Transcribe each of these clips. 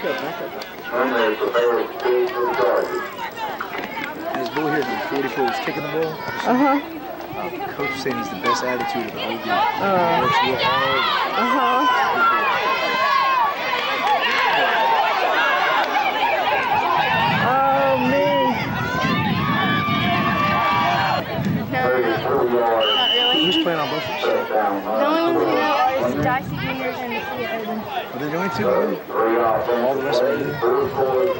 Back up, back up. Henry prepared to speed to the charges. This boy here, number 44, was kicking the ball. Uh-huh. Uh, coach saying he's the best attitude of the whole group. Uh. Works real hard. Uh-huh. Oh, man. Thirty-two Not really. Who's playing on both of them? set down. The only ones we know is Dicey Juniors and Kia Urban. Are they the only two? really? Three offensive. All the rest of them?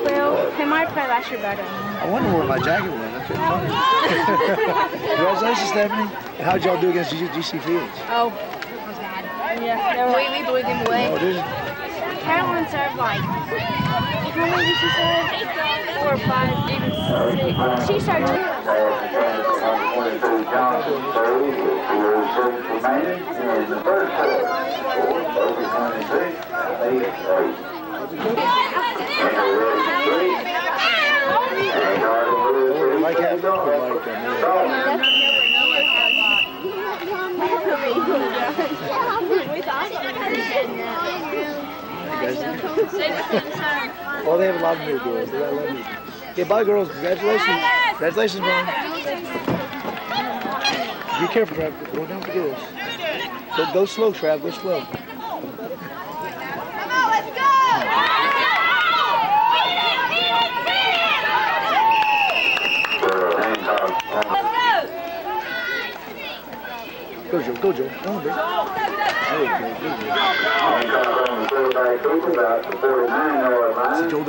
Well, they might play last year better. I wonder where my jacket went. I couldn't find it. Congratulations, Stephanie. And how'd y'all do against GC Fields? Oh, that was bad. Yeah, we, we blew them away. Oh, did? Carolyn served like, how many did she serve? Four or five, even six. She served two. Remaining in the first quarter. Over twenty-six, eight, eight. Henry ready for three. And Harden with three. Like that? Like that? Oh, they have a lot of new girls. They got a lot of new girls. Okay, bye, girls. Congratulations. Congratulations, Brian. Be careful, Trav. Go down for this. Go, go slow, Trav. Go slow. For Hancock. Go, Joe. Go, Joe. Go on, baby. There you go. Good girl. Hancock on the quarterback keeper, about the forty-nine yard line. Joe,